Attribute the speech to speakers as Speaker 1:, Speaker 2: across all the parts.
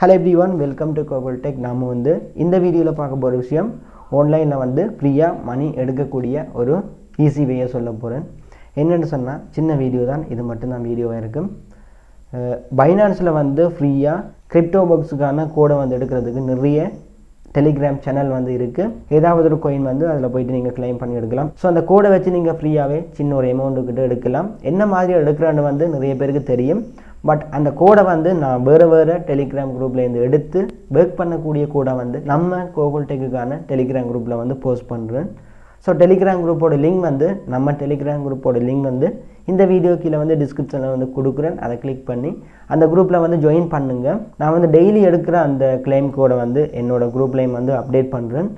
Speaker 1: Hello everyone welcome to Gokul Tech நாம் வந்து இந்த வீடியோவில் பார்க்க போகிற விஷயம் ஆன்லைனில் வந்து ஃப்ரீயாக மணி எடுக்கக்கூடிய ஒரு ஈஸி வேயை சொல்ல போகிறேன் என்னென்னு சொன்னால் சின்ன வீடியோ தான் இது மட்டும்தான் வீடியோவாக இருக்கும். பைனான்ஸில் வந்து ஃப்ரீயாக கிரிப்டோ பாக்ஸுக்கான கோடை வந்து எடுக்கிறதுக்கு நிறைய டெலிகிராம் சேனல் வந்து இருக்குது ஏதாவது ஒரு கோயின் வந்து அதில் போயிட்டு நீங்கள் கிளைம் பண்ணி எடுக்கலாம். ஸோ அந்த கோடை வச்சு நீங்கள் ஃப்ரீயாகவே சின்ன ஒரு அமௌண்ட்டுக்கிட்ட எடுக்கலாம். என்ன மாதிரி எடுக்கிறான்னு வந்து நிறைய பேருக்கு தெரியும். பட் அந்த கோடை வந்து நான் வேறு வேறு டெலிகிராம் குரூப்லேருந்து எடுத்து ஒர்க் பண்ணக்கூடிய கோடை வந்து நம்ம கோகுல் டெக்குக்கான டெலிகிராம் குரூப்பில் வந்து போஸ்ட் பண்ணுறேன் ஸோ டெலிகிராம் குரூப்போட லிங்க் வந்து நம்ம டெலிகிராம் குரூப்போட லிங்க் வந்து இந்த வீடியோ கீழே வந்து டிஸ்கிரிப்ஷனில் வந்து கொடுக்குறேன். அதை கிளிக் பண்ணி அந்த குரூப்பில் வந்து ஜாயின் பண்ணுங்கள் நான் வந்து டெய்லி எடுக்கிற அந்த கிளைம் கோடை வந்து என்னோடய குரூப்லேயும் வந்து அப்டேட் பண்ணுறேன்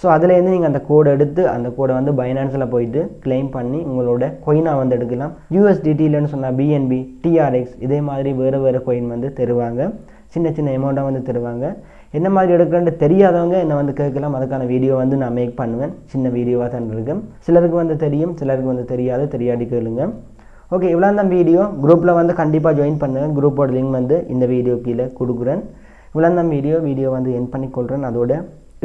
Speaker 1: ஸோ அதுலேருந்து நீங்கள் அந்த கோடை எடுத்து அந்த கோடை வந்து பைனான்ஸில் போயிட்டு கிளைம் பண்ணி உங்களோட கொயினாக வந்து எடுக்கலாம். யூஎஸ்டிடிலன்னு சொன்னால் பிஎன்பி டிஆர்எக்ஸ் இதே மாதிரி வேறு வேறு கொயின் வந்து தருவாங்க. சின்ன சின்ன அமௌண்ட்டாக வந்து தருவாங்க. என்ன மாதிரி எடுக்கிறேன்னு தெரியாதவங்க என்னை வந்து கேட்கலாம் அதுக்கான வீடியோ வந்து நான் மேக் பண்ணுவேன். சின்ன வீடியோவாக தான் இருக்கும். சிலருக்கு வந்து தெரியும் சிலருக்கு வந்து தெரியாது. தெரியாடி கேளுங்க. ஓகே இவ்வளோ தான் வீடியோ குரூப்பில் வந்து கண்டிப்பாக ஜாயின் பண்ணுங்கள் குரூப்போட லிங்க் வந்து இந்த வீடியோ கீழே கொடுக்குறேன். இவ்வளோ தான் வீடியோ வீடியோ வந்து என் பண்ணிக்கொள்கிறேன் அதோட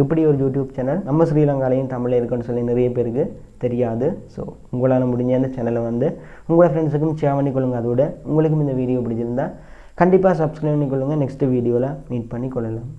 Speaker 1: இப்படி ஒரு யூடியூப் சேனல் நம்ம ஸ்ரீலங்காலையும் தமிழில் இருக்குன்னு சொல்லி நிறைய பேருக்கு தெரியாது. ஸோ உங்களால் முடிஞ்ச அந்த சேனலை வந்து உங்களோட ஃப்ரெண்ட்ஸுக்கும் ஷேர் பண்ணிக்கொள்ளுங்க அதோட உங்களுக்கும் இந்த வீடியோ பிடிச்சிருந்தா கண்டிப்பாக சப்ஸ்கிரைப் பண்ணிக்கொள்ளுங்க நெக்ஸ்ட் வீடியோவில் மீட் பண்ணி கொள்ளலாம்.